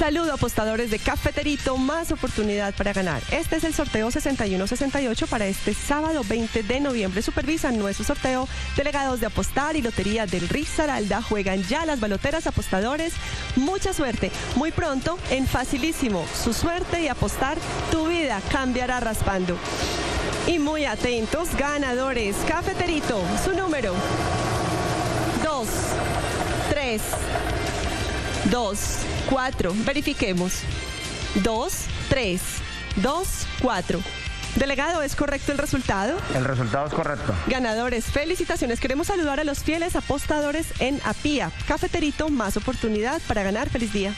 Saludo apostadores de Cafeterito, más oportunidad para ganar. Este es el sorteo 6168 para este sábado 20 de noviembre. Supervisan nuestro sorteo delegados de apostar y Lotería del Risaralda. Juegan ya las baloteras apostadores. Mucha suerte. Muy pronto en Facilísimo. Su suerte y apostar, tu vida cambiará raspando. Y muy atentos, ganadores. Cafeterito, su número. 2, 3, 2, 4. Verifiquemos. 2, 3, 2, 4. Delegado, ¿es correcto el resultado? El resultado es correcto. Ganadores, felicitaciones. Queremos saludar a los fieles apostadores en APIA. Cafeterito, más oportunidad para ganar. Feliz día.